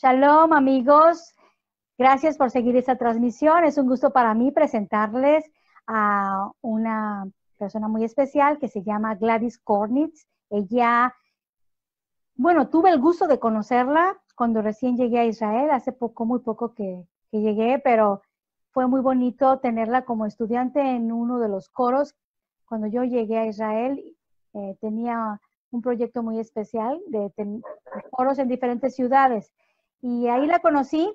Shalom amigos, gracias por seguir esta transmisión. Es un gusto para mí presentarles a una persona muy especial que se llama Gladys Kornitz. Ella, bueno, tuve el gusto de conocerla cuando recién llegué a Israel, hace poco, muy poco que, llegué, pero fue muy bonito tenerla como estudiante en uno de los coros. Cuando yo llegué a Israel, eh, tenía un proyecto muy especial de, coros en diferentes ciudades. Y ahí la conocí,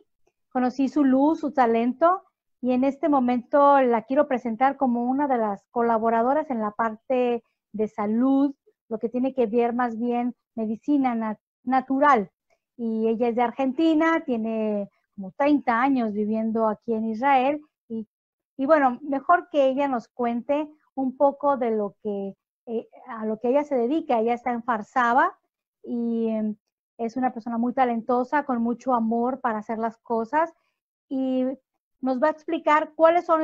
conocí su luz, su talento, y en este momento la quiero presentar como una de las colaboradoras en la parte de salud, lo que tiene que ver más bien medicina natural. Y ella es de Argentina, tiene como 30 años viviendo aquí en Israel. Y, y bueno, mejor que ella nos cuente un poco de lo que eh, a lo que ella se dedica. Ella está en Farsaba y em, es una persona muy talentosa, con mucho amor para hacer las cosas y nos va a explicar cuáles son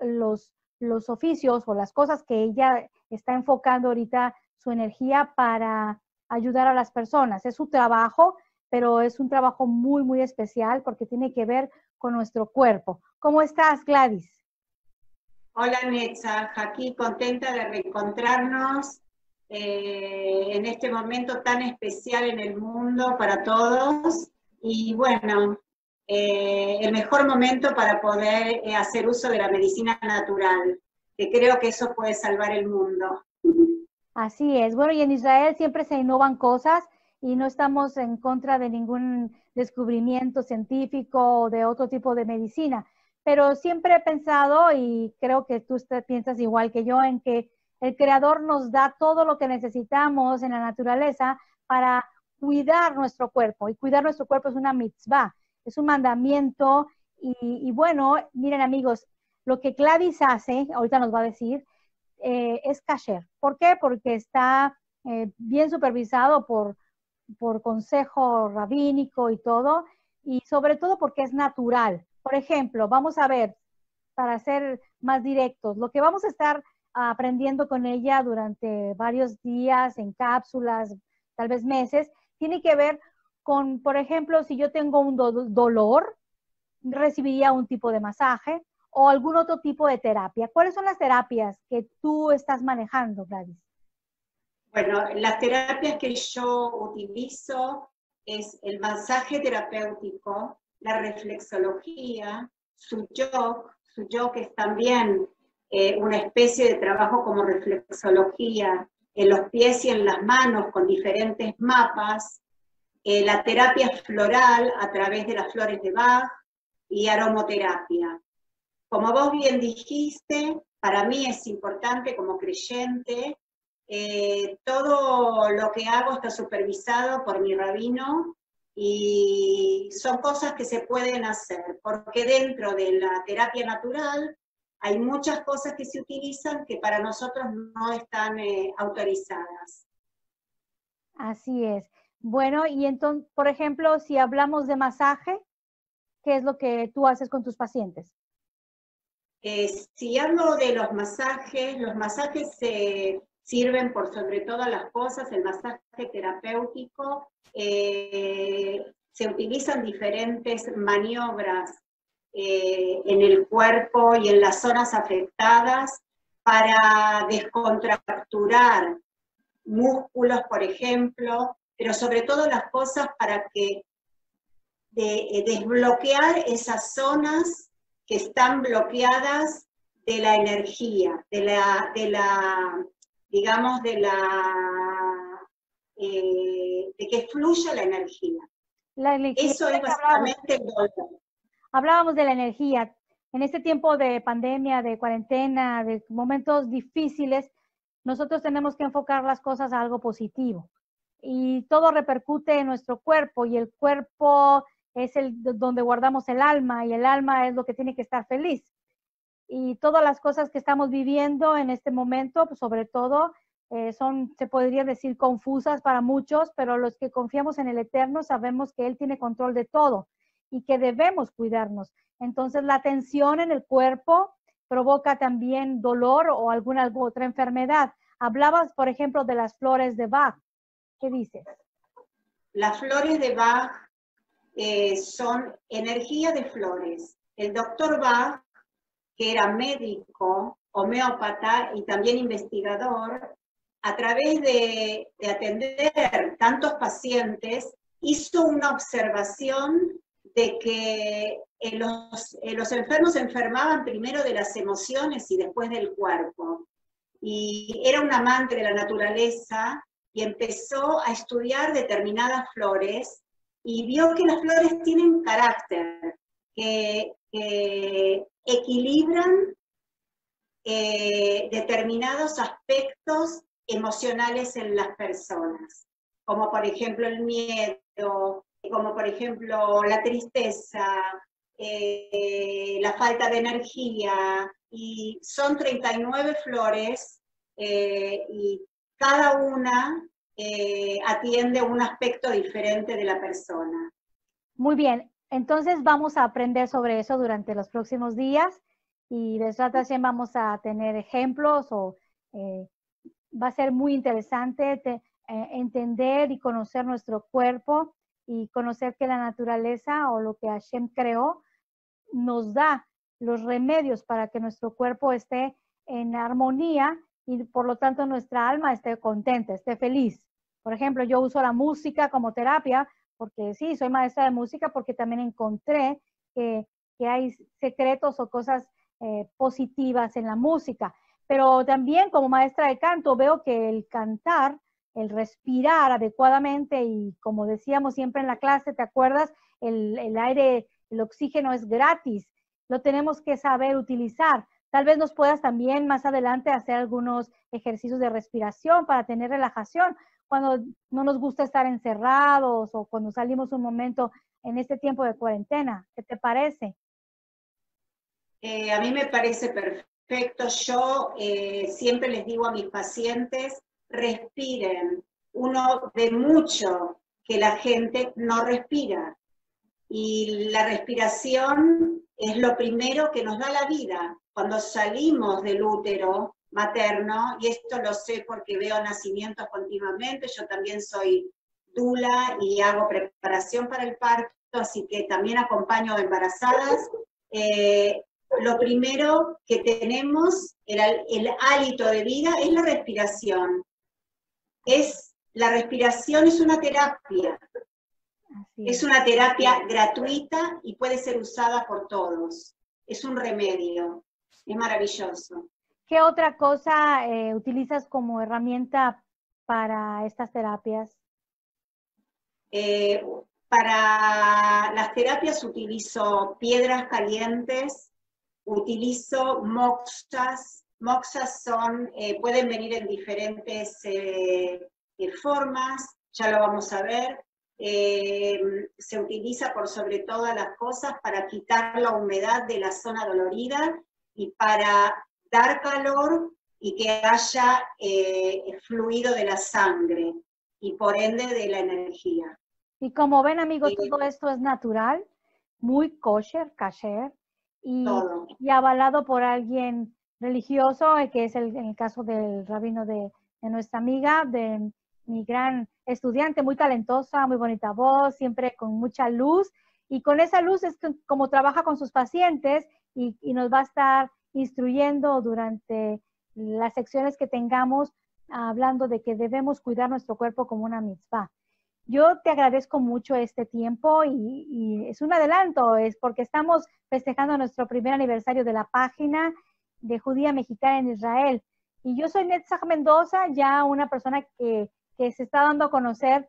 los, los oficios o las cosas que ella está enfocando ahorita su energía para ayudar a las personas. Es su trabajo, pero es un trabajo muy, muy especial porque tiene que ver con nuestro cuerpo. ¿Cómo estás, Gladys? Hola, Netza. Aquí contenta de reencontrarnos eh, en este momento tan especial en el mundo para todos. Y bueno, eh, el mejor momento para poder eh, hacer uso de la medicina natural, que creo que eso puede salvar el mundo. Así es. Bueno, y en Israel siempre se innovan cosas y no estamos en contra de ningún descubrimiento científico o de otro tipo de medicina. Pero siempre he pensado, y creo que tú piensas igual que yo, en que el Creador nos da todo lo que necesitamos en la naturaleza para cuidar nuestro cuerpo. Y cuidar nuestro cuerpo es una mitzvah, es un mandamiento. Y, bueno, miren amigos, lo que Gladys hace, ahorita nos va a decir, eh, es kasher. ¿Por qué? Porque está eh, bien supervisado por, por consejo rabínico y todo, y sobre todo porque es natural. Por ejemplo, vamos a ver, para ser más directos, lo que vamos a estar aprendiendo con ella durante varios días, en cápsulas, tal vez meses, tiene que ver con, por ejemplo, si yo tengo un dolor, recibiría un tipo de masaje o algún otro tipo de terapia. ¿Cuáles son las terapias que tú estás manejando, Gladys? Bueno, las terapias que yo utilizo es el masaje terapéutico, la reflexología, su yoga, su yoga es también eh, una especie de trabajo como reflexología en los pies y en las manos con diferentes mapas, eh, la terapia floral a través de las flores de Bach y aromoterapia. Como vos bien dijiste, para mí es importante como creyente, eh, todo lo que hago está supervisado por mi rabino y son cosas que se pueden hacer, porque dentro de la terapia natural hay muchas cosas que se utilizan que para nosotros no están eh, autorizadas. Así es. Bueno, y entonces, por ejemplo, si hablamos de masaje, ¿qué es lo que tú haces con tus pacientes? Eh, si hablo de los masajes, los masajes se sirven por sobre todas las cosas, el masaje terapéutico, eh, se utilizan diferentes maniobras eh, en el cuerpo y en las zonas afectadas para descontracturar músculos, por ejemplo, pero sobre todo las cosas para que de, desbloquear esas zonas que están bloqueadas de la energía, de la, de la digamos, de la eh, de que fluya la energía. Eso es básicamente el dolor. Hablábamos de la energía. En este tiempo de pandemia, de cuarentena, de momentos difíciles, nosotros tenemos que enfocar las cosas a algo positivo. Y todo repercute en nuestro cuerpo y el cuerpo es el donde guardamos el alma y el alma es lo que tiene que estar feliz. Y todas las cosas que estamos viviendo en este momento, pues sobre todo, eh, son, se podría decir, confusas para muchos, pero los que confiamos en el Eterno sabemos que Él tiene control de todo y que debemos cuidarnos. Entonces, la tensión en el cuerpo provoca también dolor o alguna otra enfermedad. Hablabas, por ejemplo, de las flores de Bach. ¿Qué dices? Las flores de Bach eh, son energía de flores. El doctor Bach, que era médico, homeópata y también investigador, a través de, atender tantos pacientes, hizo una observación de que eh, los, eh, los enfermos enfermaban primero de las emociones y después del cuerpo. Y era un amante de la naturaleza y empezó a estudiar determinadas flores y vio que las flores tienen carácter, que, equilibran eh, determinados aspectos emocionales en las personas, como por ejemplo el miedo, como por ejemplo la tristeza, eh, la falta de energía, y son 39 flores eh, y cada una eh, atiende un aspecto diferente de la persona. Muy bien, entonces vamos a aprender sobre eso durante los próximos días y de esta vamos a tener ejemplos o va a ser muy interesante eh, entender y conocer nuestro cuerpo y conocer que la naturaleza o lo que Hashem creó nos da los remedios para que nuestro cuerpo esté en armonía y por lo tanto nuestra alma esté contenta, esté feliz. Por ejemplo, yo uso la música como terapia porque sí, soy maestra de música porque también encontré que, hay secretos o cosas eh, positivas en la música. Pero también como maestra de canto veo que el cantar, el respirar adecuadamente y como decíamos siempre en la clase, ¿te acuerdas? El, aire, el oxígeno es gratis, lo tenemos que saber utilizar. Tal vez nos puedas también más adelante hacer algunos ejercicios de respiración para tener relajación cuando no nos gusta estar encerrados o cuando salimos un momento en este tiempo de cuarentena. ¿Qué te parece? Eh, a mí me parece perfecto yo eh, siempre les digo a mis pacientes, respiren. Uno ve mucho que la gente no respira y la respiración es lo primero que nos da la vida. Cuando salimos del útero materno, y esto lo sé porque veo nacimientos continuamente, yo también soy dula y hago preparación para el parto, así que también acompaño a embarazadas. Eh, lo primero que tenemos, el, el hálito de vida, es la respiración. Es, la respiración es una terapia. Es. una terapia gratuita y puede ser usada por todos. Es un remedio. Es maravilloso. ¿Qué otra cosa eh, utilizas como herramienta para estas terapias? Eh, para las terapias utilizo piedras calientes, utilizo moxas. Moxas son, eh, pueden venir en diferentes formas, ya lo vamos a ver. se utiliza por sobre todas las cosas para quitar la humedad de la zona dolorida y para dar calor y que haya fluido de la sangre y por ende de la energía. Y como ven amigos, todo esto es natural, muy kosher, kasher, y, avalado por alguien religioso, eh, que es el, en el caso del rabino de, nuestra amiga, de mi gran estudiante, muy talentosa, muy bonita voz, siempre con mucha luz. Y con esa luz es como trabaja con sus pacientes y, y, nos va a estar instruyendo durante las secciones que tengamos, hablando de que debemos cuidar nuestro cuerpo como una mitzvah. Yo te agradezco mucho este tiempo y, es un adelanto, es porque estamos festejando nuestro primer aniversario de la página de Judía Mexicana en Israel. Y yo soy Netzach Mendoza, ya una persona que, se está dando a conocer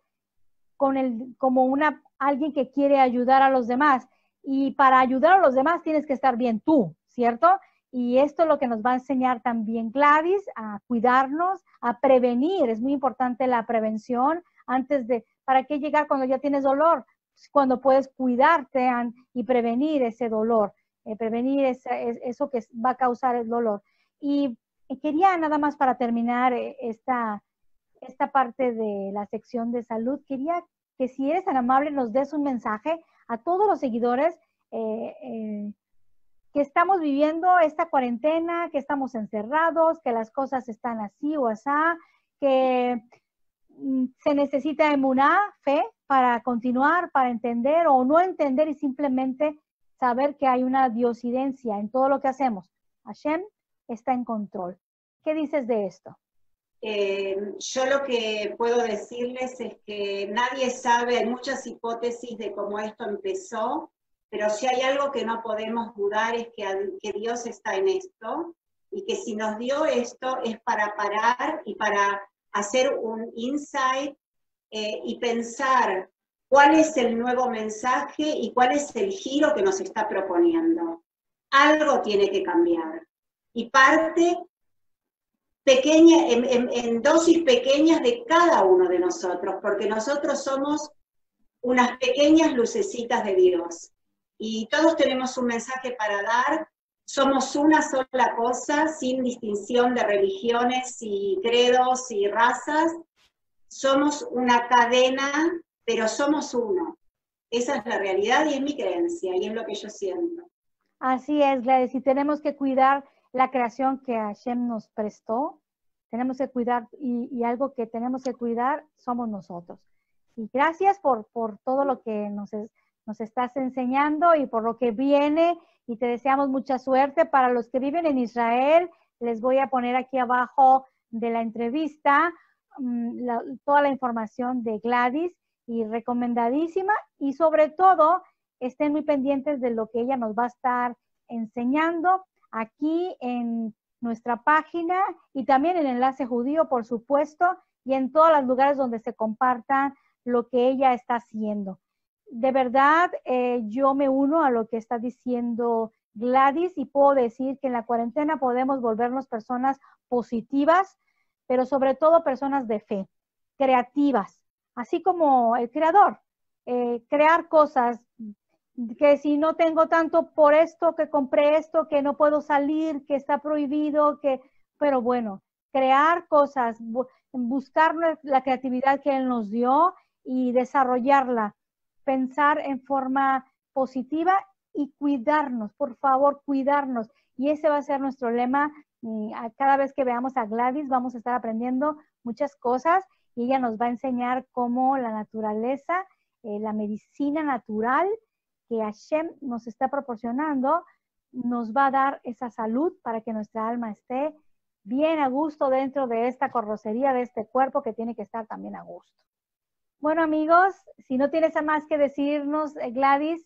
con el, como una, alguien que quiere ayudar a los demás. Y para ayudar a los demás tienes que estar bien tú, ¿cierto? Y esto es lo que nos va a enseñar también Gladys, a cuidarnos, a prevenir. Es muy importante la prevención antes de, ¿Para qué llegar cuando ya tienes dolor? Cuando puedes cuidarte y prevenir ese dolor, eh, prevenir eso que va a causar el dolor. Y, quería nada más para terminar eh, esta, esta parte de la sección de salud, quería que si eres tan amable nos des un mensaje a todos los seguidores eh, que estamos viviendo esta cuarentena, que estamos encerrados, que las cosas están así o así, que Mm, se necesita emuná, fe, para continuar, para entender o no entender y simplemente saber que hay una diosidencia en todo lo que hacemos. Hashem está en control. ¿Qué dices de esto? Eh, yo lo que puedo decirles es que nadie sabe, hay muchas hipótesis de cómo esto empezó, pero si hay algo que no podemos dudar es que, que Dios está en esto y que si nos dio esto es para parar y para hacer un insight eh, y pensar cuál es el nuevo mensaje y cuál es el giro que nos está proponiendo. Algo tiene que cambiar. Y parte pequeña, en, dosis pequeñas de cada uno de nosotros, porque nosotros somos unas pequeñas lucecitas de Dios. Y todos tenemos un mensaje para dar, somos una sola cosa, sin distinción de religiones y credos y razas, somos una cadena, pero somos uno. Esa es la realidad y es mi creencia y es lo que yo siento. Así es, Gladys, y tenemos que cuidar la creación que Hashem nos prestó, tenemos que cuidar y, algo que tenemos que cuidar somos nosotros. Y gracias por, por todo lo que nos, nos estás enseñando y por lo que viene y te deseamos mucha suerte. Para los que viven en Israel, les voy a poner aquí abajo de la entrevista mm, toda la información de Gladys y recomendadísima y sobre todo estén muy pendientes de lo que ella nos va a estar enseñando aquí en nuestra página y también en Enlace Judío, por supuesto, y en todos los lugares donde se compartan lo que ella está haciendo. De verdad, eh, yo me uno a lo que está diciendo Gladys y puedo decir que en la cuarentena podemos volvernos personas positivas, pero sobre todo personas de fe, creativas, así como el creador, eh, crear cosas, que si no tengo tanto por esto, que compré esto, que no puedo salir, que está prohibido, que, pero bueno, crear cosas, buscar la creatividad que Él nos dio y desarrollarla, pensar en forma positiva y cuidarnos, por favor, cuidarnos. Y ese va a ser nuestro lema. Cada vez que veamos a Gladys vamos a estar aprendiendo muchas cosas y ella nos va a enseñar cómo la naturaleza, eh, la medicina natural, que Hashem nos está proporcionando nos va a dar esa salud para que nuestra alma esté bien a gusto dentro de esta carrocería, de este cuerpo que tiene que estar también a gusto. Bueno amigos, si no tienes más que decirnos, eh, Gladys.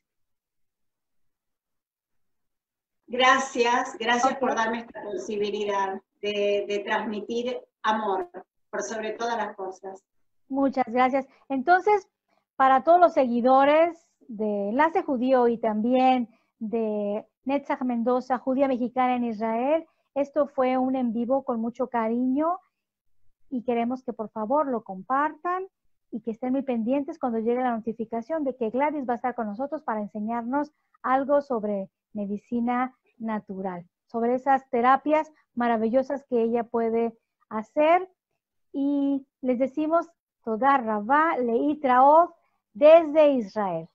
Gracias, gracias por darme esta posibilidad de, de transmitir amor por sobre todas las cosas. Muchas gracias. Entonces, para todos los seguidores de Enlace Judío y también de Netzach Mendoza, judía mexicana en Israel. Esto fue un en vivo con mucho cariño y queremos que por favor lo compartan y que estén muy pendientes cuando llegue la notificación de que Gladys va a estar con nosotros para enseñarnos algo sobre medicina natural, sobre esas terapias maravillosas que ella puede hacer. Y les decimos, Toda Rabá Leitraot desde Israel.